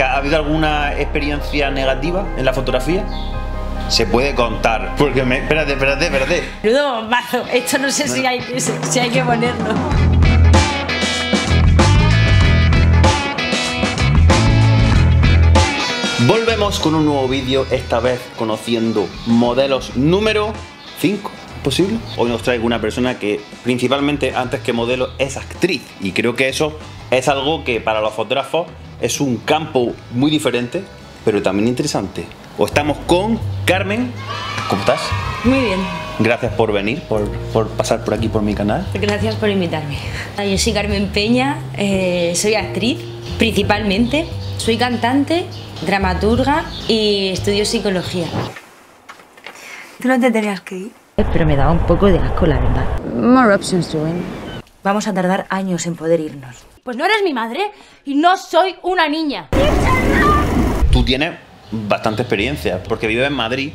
¿Que ¿Ha habido alguna experiencia negativa en la fotografía? Se puede contar. Porque me. Espérate, espérate, espérate. Menudo bombazo. Esto no sé si hay, que- si hay que ponerlo. Volvemos con un nuevo vídeo, esta vez conociendo modelos número 5. ¿Posible? Hoy nos traigo una persona que principalmente antes que modelo es actriz y creo que eso es algo que para los fotógrafos es un campo muy diferente, pero también interesante. O estamos con Carmen. ¿Cómo estás? Muy bien. Gracias por venir, por, por pasar por aquí por mi canal. Gracias por invitarme. Yo soy Carmen Peña, eh, soy actriz principalmente, soy cantante, dramaturga y estudio psicología. Tú no te tenías que ir. Pero me daba un poco de asco, la verdad. More options to win. Vamos a tardar años en poder irnos. Pues no eres mi madre y no soy una niña. Tú tienes bastante experiencia porque vives en Madrid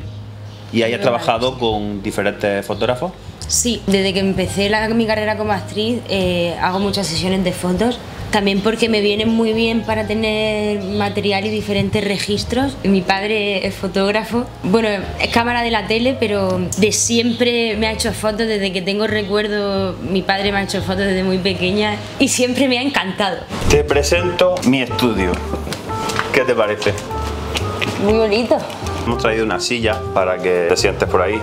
y hayas trabajado con diferentes fotógrafos. Sí, desde que empecé la- mi carrera como actriz eh, hago muchas sesiones de fotos. También porque me vienen muy bien para tener material y diferentes registros. Mi padre es fotógrafo, bueno, es cámara de la tele, pero de siempre me ha hecho fotos desde que tengo recuerdo. Mi padre me ha hecho fotos desde muy pequeña y siempre me ha encantado. Te presento mi estudio. ¿Qué te parece? Muy bonito. Hemos traído una silla para que te sientes por ahí.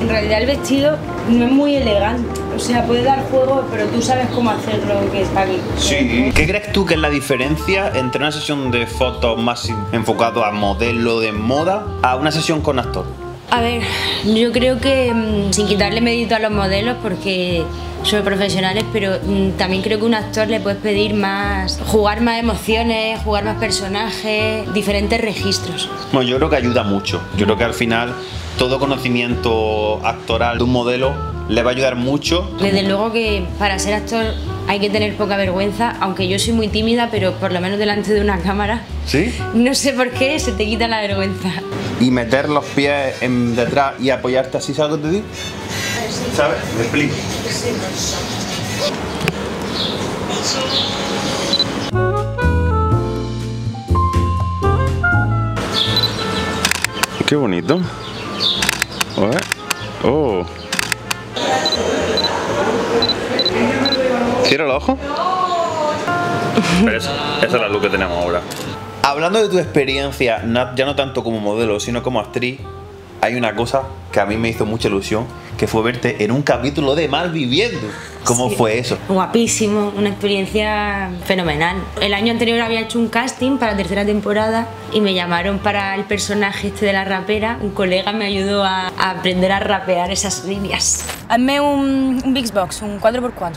En realidad el vestido no es muy elegante, o sea, puede dar juego, pero tú sabes cómo hacerlo que está bien. Sí. ¿Qué crees tú que es la diferencia entre una sesión de fotos más enfocado a modelo de moda a una sesión con actor? A ver, yo creo que mm, sin quitarle mérito a los modelos porque son profesionales, pero mm, también creo que a un actor le puedes pedir más, jugar más emociones, jugar más personajes, diferentes registros. Bueno, yo creo que ayuda mucho. Yo creo que al final todo conocimiento actoral de un modelo le va a ayudar mucho. Desde luego que para ser actor hay que tener poca vergüenza, aunque yo soy muy tímida, pero por lo menos delante de una cámara, ¿Sí? no sé por qué se te quita la vergüenza. Y meter los pies en detrás y apoyarte así, ¿sabes lo que te digo? ¿Sabes? Me explico. Qué bonito. Pero esa, esa es la luz que tenemos ahora. Hablando de tu experiencia, ya no tanto como modelo, sino como actriz, hay una cosa que a mí me hizo mucha ilusión, que fue verte en un capítulo de Malviviendo. ¿Cómo Sí. fue eso? Guapísimo, una experiencia fenomenal. El año anterior había hecho un casting para la tercera temporada y me llamaron para el personaje este de la rapera. Un colega me ayudó a, a aprender a rapear esas líneas. Hazme un, un Big Box, un 4x4.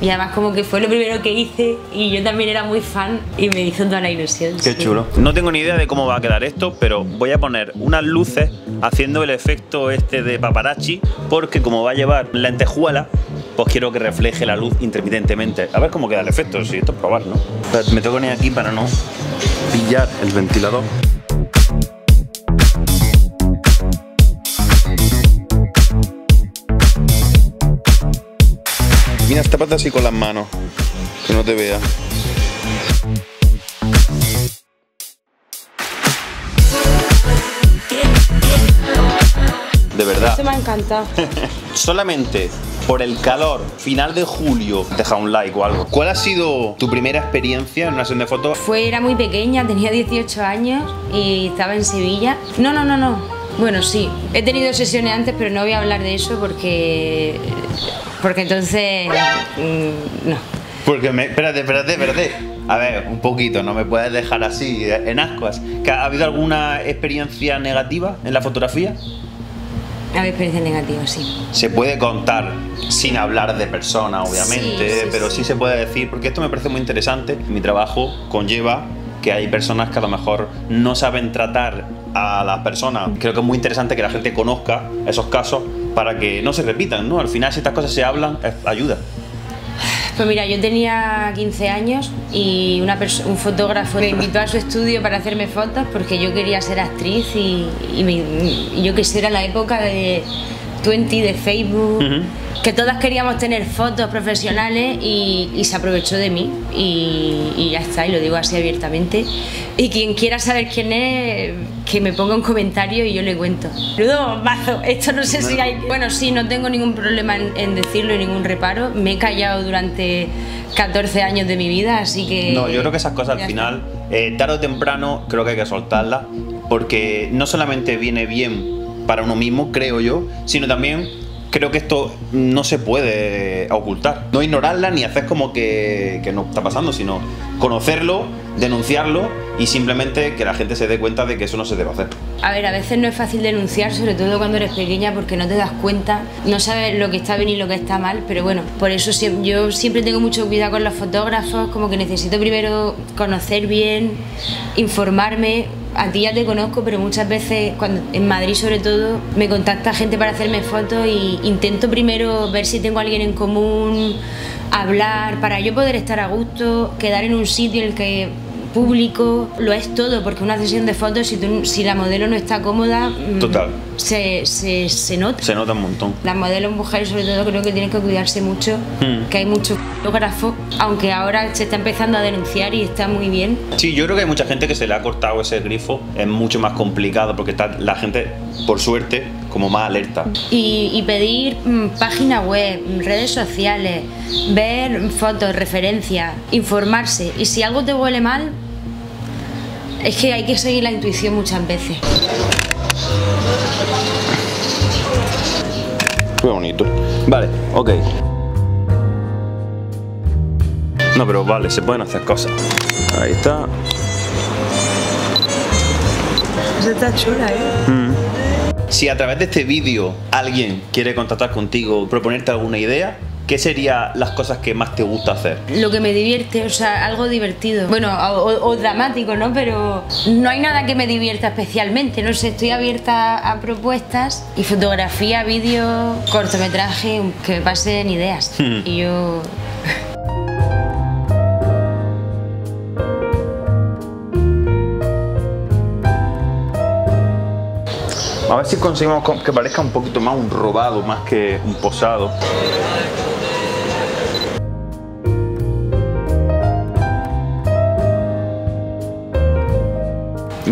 Y además como que fue lo primero que hice y yo también era muy fan y me hizo toda la ilusión. Qué sí. chulo. No tengo ni idea de cómo va a quedar esto, pero voy a poner unas luces haciendo el efecto este de paparazzi, porque como va a llevar lentejuela, pues quiero que refleje la luz intermitentemente. A ver cómo queda el efecto, si esto es probar, ¿no? Pero me tengo que poner aquí para no pillar el ventilador. Mira, tápate así con las manos, que no te vea. De verdad. Esto me ha encantado. Solamente por el calor final de julio, deja un like o algo. ¿Cuál ha sido tu primera experiencia en una sesión de fotos? Fue, era muy pequeña, tenía 18 años y estaba en Sevilla. No, no, no, no. Bueno, sí. He tenido sesiones antes, pero no voy a hablar de eso porque. Porque entonces. mm, no. Porque me. Espérate, espérate, espérate. A ver, un poquito, no me puedes dejar así, eh, en ascuas. ¿Que ¿Ha habido alguna experiencia negativa en la fotografía? Había experiencias negativas, sí. Se puede contar sin hablar de personas, obviamente, Sí, sí, pero sí. sí. se puede decir, porque esto me parece muy interesante. Mi trabajo conlleva que hay personas que a lo mejor no saben tratar a las personas. Creo que es muy interesante que la gente conozca esos casos para que no se repitan, ¿no? Al final, si estas cosas se hablan, ayuda. Pues mira, yo tenía 15 años y una un fotógrafo me invitó a su estudio para hacerme fotos porque yo quería ser actriz y, me- yo que sé, era la época de 20 de Facebook, que todas queríamos tener fotos profesionales y, y se aprovechó de mí y, y ya está, y lo digo así abiertamente. Y quien quiera saber quién es, que me ponga un comentario y yo le cuento. Menudo mazo, esto no sé si hay... Bueno, sí, no tengo ningún problema en, en decirlo y ningún reparo. Me he callado durante 14 años de mi vida, así que... No, yo creo que esas cosas al final, eh, tarde o temprano, creo que hay que soltarlas, porque no solamente viene bien para uno mismo, creo yo, sino también creo que esto no se puede ocultar. No ignorarla ni hacer como que, que no está pasando, sino conocerlo, denunciarlo y simplemente que la gente se dé cuenta de que eso no se debe hacer. A ver, a veces no es fácil denunciar, sobre todo cuando eres pequeña, porque no te das cuenta, no sabes lo que está bien y lo que está mal, pero bueno, por eso yo siempre tengo mucho cuidado con los fotógrafos, como que necesito primero conocer bien, informarme. A ti ya te conozco, pero muchas veces, cuando, en Madrid sobre todo, me contacta gente para hacerme fotos y intento primero ver si tengo a alguien en común, hablar, para yo poder estar a gusto, quedar en un sitio en el que público lo es todo, porque una sesión de fotos, si, tú- si la modelo no está cómoda, mm, Total. Se, se, se nota. Se nota un montón. Las modelos mujeres sobre todo creo que tienen que cuidarse mucho, Hmm. que hay muchos fotógrafos, aunque ahora se está empezando a denunciar y está muy bien. Sí, yo creo que hay mucha gente que se le ha cortado ese grifo. Es mucho más complicado porque está la gente, por suerte, como más alerta. Y, y pedir mm, página web, redes sociales, ver fotos, referencias, informarse. Y si algo te huele mal, es que hay que seguir la intuición muchas veces. Qué bonito. Vale, ok. No, pero vale, se pueden hacer cosas. Ahí está. Esa está chula, ¿eh? Si a través de este vídeo alguien quiere contactar contigo, proponerte alguna idea, ¿qué serían las cosas que más te gusta hacer? Lo que me divierte, o sea, algo divertido. Bueno, o, o dramático, ¿no? Pero no hay nada que me divierta especialmente. No sé, estoy abierta a propuestas y fotografía, vídeo, cortometraje, que me pasen ideas. Y yo A ver si conseguimos co- que parezca un poquito más un robado, más que un posado.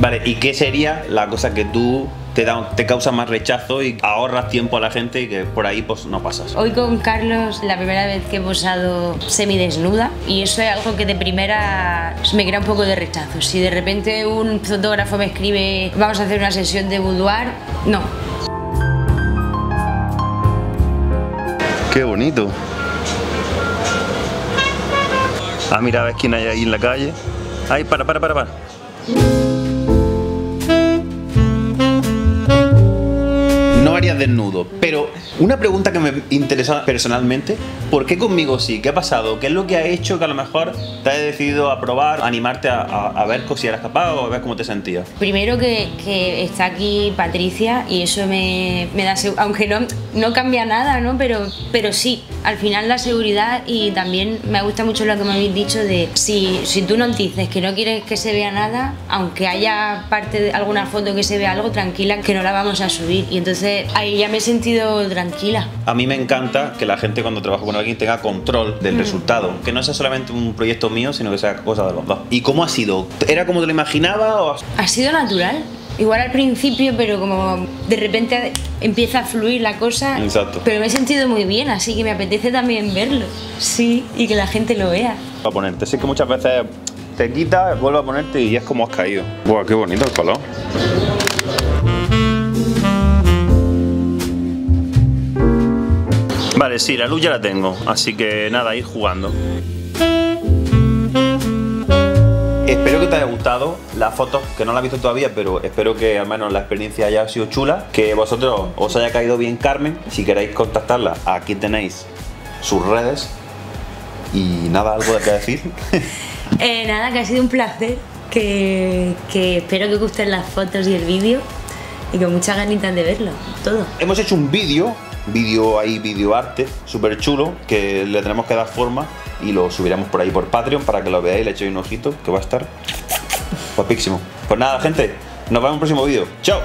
Vale, ¿y qué sería la cosa que tú te, da, te causa más rechazo y ahorras tiempo a la gente y que por ahí pues no pasas? Hoy con Carlos, la primera vez que he posado semidesnuda, y eso es algo que de primera me crea un poco de rechazo. Si de repente un fotógrafo me escribe, vamos a hacer una sesión de boudoir, no. Qué bonito. Ah, mira, ves quién hay ahí en la calle. Ay, para, para, para, para. No harías desnudo, pero una pregunta que me interesa personalmente, ¿por qué conmigo sí? ¿Qué ha pasado? ¿Qué es lo que ha hecho que a lo mejor te has decidido a probar, animarte a, ver si eras capaz o a ver cómo te sentías? Primero que, está aquí Patricia y eso me, me da aunque no, no cambia nada, ¿no? Pero, pero sí, al final la seguridad y también me gusta mucho lo que me habéis dicho de si, si tú nos dices que no quieres que se vea nada, aunque haya parte de alguna foto que se vea algo, tranquila, que no la vamos a subir. Y entonces ahí ya me he sentido tranquila. A mí me encanta que la gente cuando trabaja con alguien tenga control del resultado, que no sea solamente un proyecto mío, sino que sea cosa de los dos. ¿Y cómo ha sido? ¿Era como te lo imaginabas o has- Ha sido natural. Igual al principio, pero como de repente empieza a fluir la cosa. Exacto. Pero me he sentido muy bien, así que me apetece también verlo. Sí, y que la gente lo vea. a ponerte? Sé que muchas veces te quitas, vuelves a ponerte y es como has caído. Buah, qué bonito el color. Vale, sí, la luz ya la tengo, así que nada, ir jugando. Espero que te haya gustado la foto, que no la he visto todavía, pero espero que al menos la experiencia haya sido chula, que vosotros os haya caído bien Carmen. Si queréis contactarla, aquí tenéis sus redes. Y nada, algo de que decir. Eh, nada, que ha sido un placer. Que, que espero que os gusten las fotos y el vídeo. Y con muchas ganitas de verlo, todo. Hemos hecho un vídeo, vídeo ahí, vídeo arte, súper chulo, que le tenemos que dar forma y lo subiremos por ahí por Patreon para que lo veáis, le echéis un ojito, que va a estar guapísimo. Pues nada, gente, nos vemos en un próximo vídeo. ¡Chao!